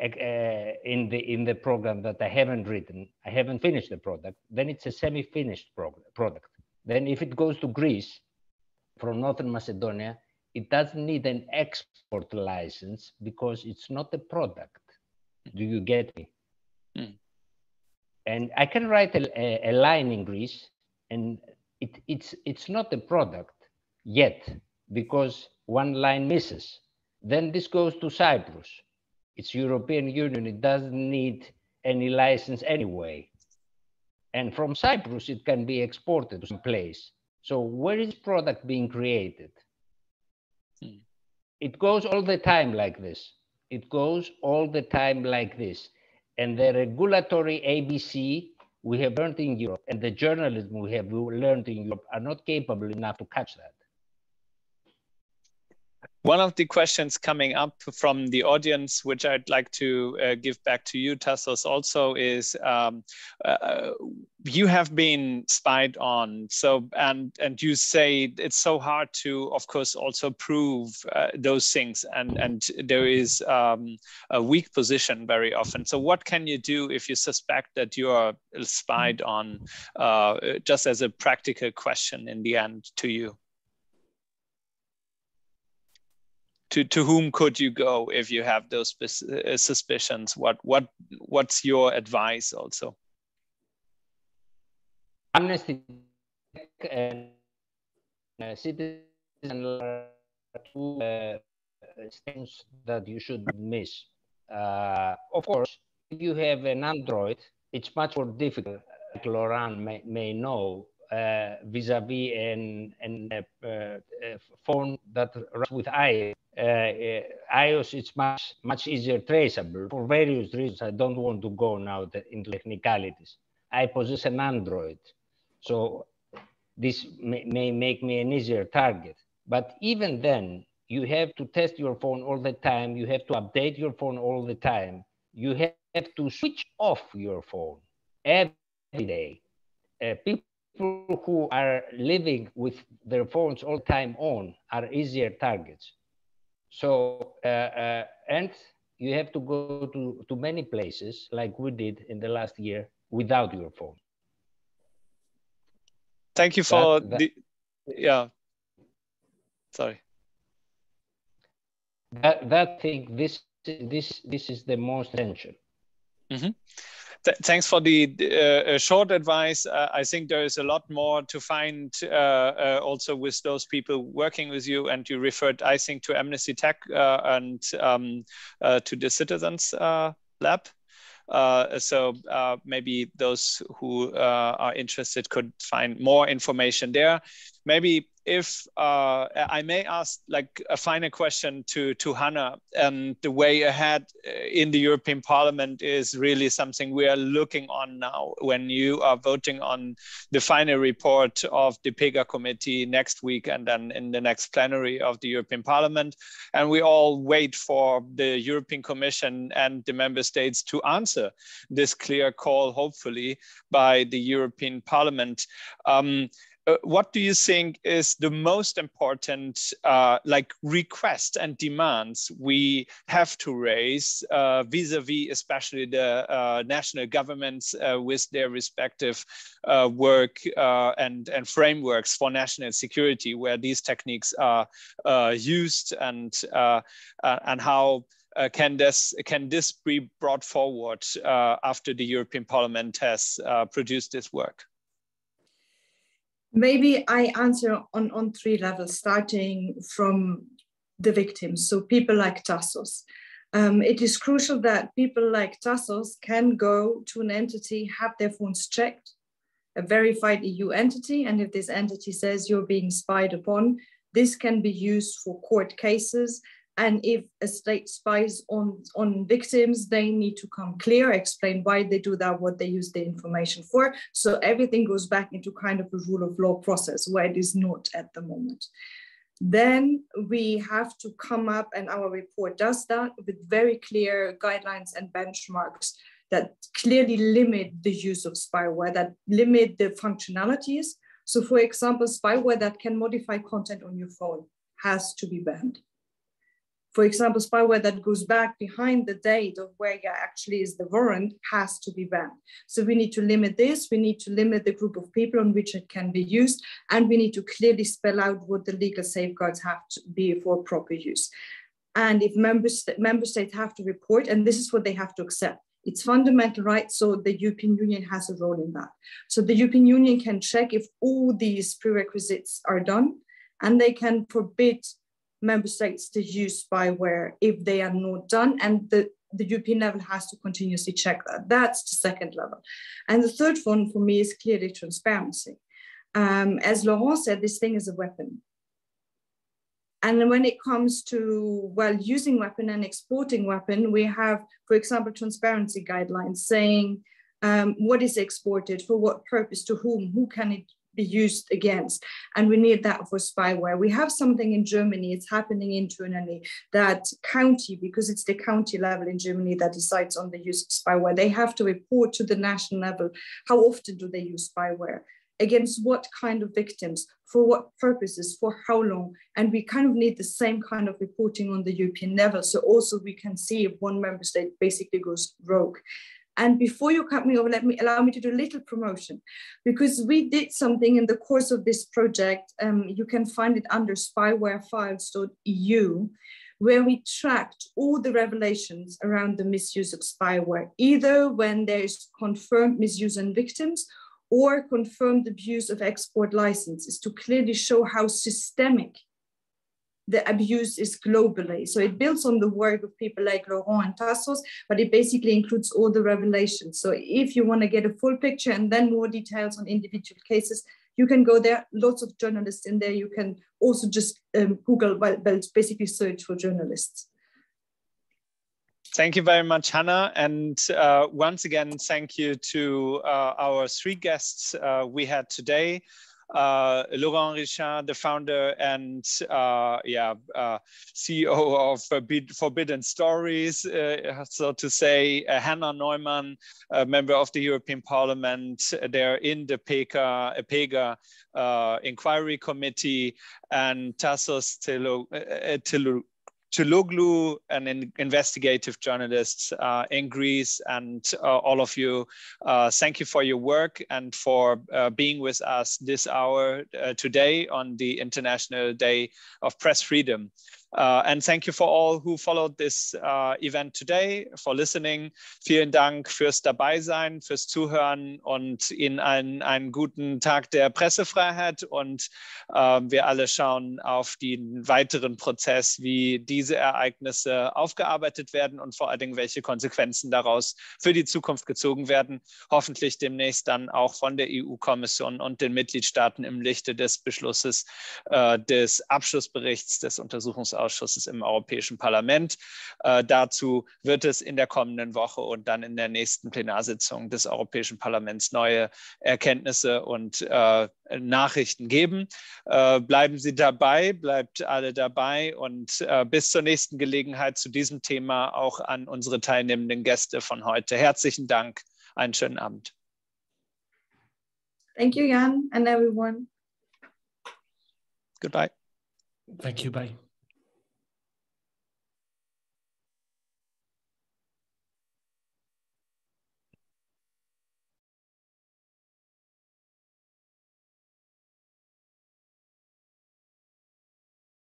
S4: in the in the program that I haven't written, I haven't finished the product, then it's a semi-finished product. Then if it goes to Greece, from Northern Macedonia, it doesn't need an export license because it's not a product. Do you get me? Mm. And I can write a, a, line in Greece, and it, it's, it's not a product yet because one line misses. Then this goes to Cyprus. It's European Union. It doesn't need any license anyway. And from Cyprus, it can be exported to some place. So where is product being created? Hmm. It goes all the time like this. It goes all the time like this. And the regulatory ABC we have learned in Europe and the journalism we have learned in Europe are not capable enough to catch that.
S1: One of the questions coming up from the audience, which I'd like to uh, give back to you, Tassos, also is um, uh, you have been spied on. So, and and you say it's so hard to, of course, also prove uh, those things, and and there is um, a weak position very often. So, what can you do if you suspect that you are spied on? Uh, just as a practical question in the end to you. To to whom could you go if you have those uh, suspicions? What what what's your advice also?
S4: Amnesty and uh, citizen two uh, things that you should miss. Uh, of course if you have an android it's much more difficult like Laurent may, may know uh, vis-a-vis an, an uh, uh, phone that runs with iOS. iOS is much much easier traceable for various reasons. I don't want to go now into technicalities. I possess an Android, so this may, may make me an easier target. But even then, you have to test your phone all the time. You have to update your phone all the time. You have to switch off your phone every day. Uh, people who are living with their phones all time on are easier targets. So, uh, uh, and you have to go to, to many places like we did in the last year without your phone.
S1: Thank you for that, that, the, yeah, sorry.
S4: That, that thing, this, this, this is the most essential.
S1: Mm -hmm th thanks for the uh, uh, short advice. Uh, I think there is a lot more to find uh, uh also with those people working with you. And you referred, I think, to Amnesty Tech uh, and um, to the Citizens Lab. so maybe those who are interested could find more information there. Maybe if uh, I may ask like a final question to to Hannah, and the way ahead uh, in the European Parliament is really something we are looking on now. When you are voting on the final report of the PEGA committee next week, and then in the next plenary of the European Parliament, and we all wait for the European Commission and the member states to answer this clear call, hopefully by the European Parliament. Um, uh, what do you think is the most important uh, like request and demands we have to raise uh, vis-a-vis especially the uh, national governments with their respective work and, and frameworks for national security where these techniques are used and, and how uh, can this can this be brought forward uh, after the European Parliament has uh, produced this work?
S3: Maybe I answer on, on three levels, starting from the victims, so people like Tassos. Um, it is crucial that people like Tassos can go to an entity, have their phones checked, a verified EU entity, and if this entity says you're being spied upon, this can be used for court cases and if a state spies on, on victims, they need to come clear, explain why they do that, what they use the information for. So everything goes back into kind of a rule of law process where it is not at the moment. Then we have to come up, and our report does that with very clear guidelines and benchmarks that clearly limit the use of spyware, that limit the functionalities. So, for example, spyware that can modify content on your phone has to be banned for example, spyware that goes back behind the date of where actually is the warrant has to be banned. So we need to limit this, we need to limit the group of people on which it can be used, and we need to clearly spell out what the legal safeguards have to be for proper use. And if member, member states have to report, and this is what they have to accept, it's fundamental right, so the European Union has a role in that. So the European Union can check if all these prerequisites are done, and they can forbid member states to use spyware if they are not done and the, the European level has to continuously check that. That's the second level. And the third one for me is clearly transparency. Um, as Laurent said, this thing is a weapon. And when it comes to, well, using weapon and exporting weapon, we have, for example, transparency guidelines saying um, what is exported, for what purpose, to whom, who can it be used against. And we need that for spyware. We have something in Germany, it's happening internally, that county, because it's the county level in Germany that decides on the use of spyware, they have to report to the national level how often do they use spyware against what kind of victims, for what purposes, for how long. And we kind of need the same kind of reporting on the European level. So also we can see if one member state basically goes rogue. And before you cut me over, let me allow me to do a little promotion because we did something in the course of this project. Um, you can find it under spywarefiles.eu, where we tracked all the revelations around the misuse of spyware, either when there's confirmed misuse and victims or confirmed abuse of export licenses to clearly show how systemic the abuse is globally. So it builds on the work of people like Laurent and Tassos, but it basically includes all the revelations. So if you want to get a full picture and then more details on individual cases, you can go there. Lots of journalists in there. You can also just um, Google, well, basically search for journalists.
S1: Thank you very much, Hannah. And uh, once again, thank you to uh, our three guests uh, we had today uh, Laurent Richard, the founder and uh, yeah, uh, CEO of Forbidden Stories, uh, so to say, uh, Hannah Neumann, a member of the European Parliament. They're in the PEGA, PEGA uh, inquiry committee, and Tassos Tilo, Telloglou, an in investigative journalist uh, in Greece, and uh, all of you, uh, thank you for your work and for uh, being with us this hour uh, today on the International Day of Press Freedom. Uh, and thank you for all who followed this uh, event today, for listening. Vielen Dank fürs Dabeisein, fürs Zuhören und Ihnen einen, einen guten Tag der Pressefreiheit. Und äh, wir alle schauen auf den weiteren Prozess, wie diese Ereignisse aufgearbeitet werden und vor allen Dingen, welche Konsequenzen daraus für die Zukunft gezogen werden. Hoffentlich demnächst dann auch von der EU-Kommission und den Mitgliedstaaten im Lichte des Beschlusses äh, des Abschlussberichts des Untersuchungsausschusses Ausschusses im Europäischen Parlament. Äh, dazu wird es in der kommenden Woche und dann in der nächsten Plenarsitzung des Europäischen Parlaments neue Erkenntnisse und äh, Nachrichten geben. Äh, bleiben Sie dabei, bleibt alle dabei und äh, bis zur nächsten Gelegenheit zu diesem Thema auch an unsere teilnehmenden Gäste von heute. Herzlichen Dank, einen schönen Abend.
S3: Thank you, Jan, and everyone.
S1: Goodbye.
S2: Thank you. Bye.